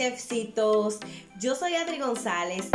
chefcitos. Yo soy Adri González.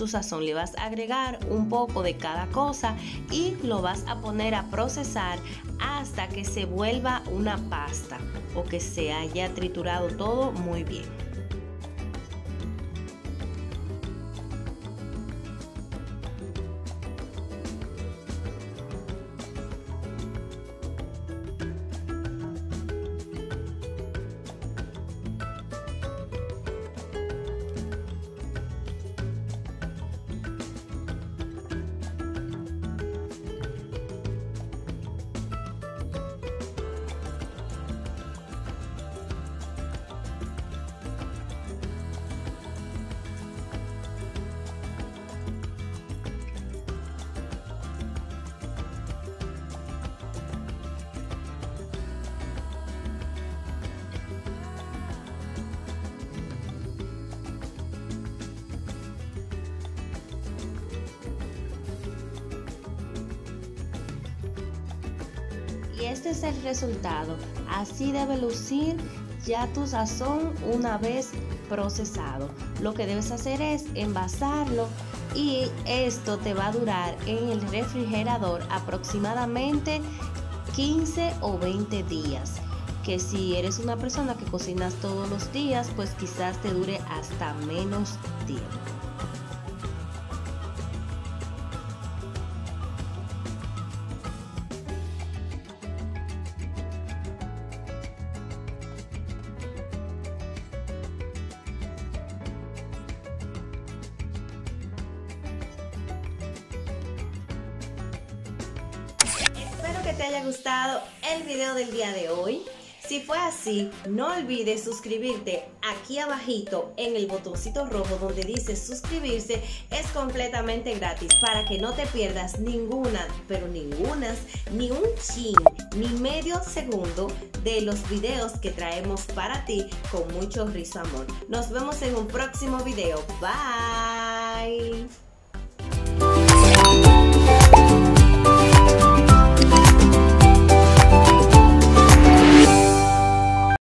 Tu sazón le vas a agregar un poco de cada cosa y lo vas a poner a procesar hasta que se vuelva una pasta o que se haya triturado todo muy bien. Y este es el resultado. Así debe lucir ya tu sazón una vez procesado. Lo que debes hacer es envasarlo y esto te va a durar en el refrigerador aproximadamente 15 o 20 días. Que si eres una persona que cocinas todos los días, pues quizás te dure hasta menos tiempo. Que te haya gustado el video del día de hoy. Si fue así, no olvides suscribirte aquí abajito en el botoncito rojo donde dice suscribirse. Es completamente gratis para que no te pierdas ninguna, pero ninguna, ni un chin, ni medio segundo de los videos que traemos para ti con mucho rizo amor. Nos vemos en un próximo video. Bye.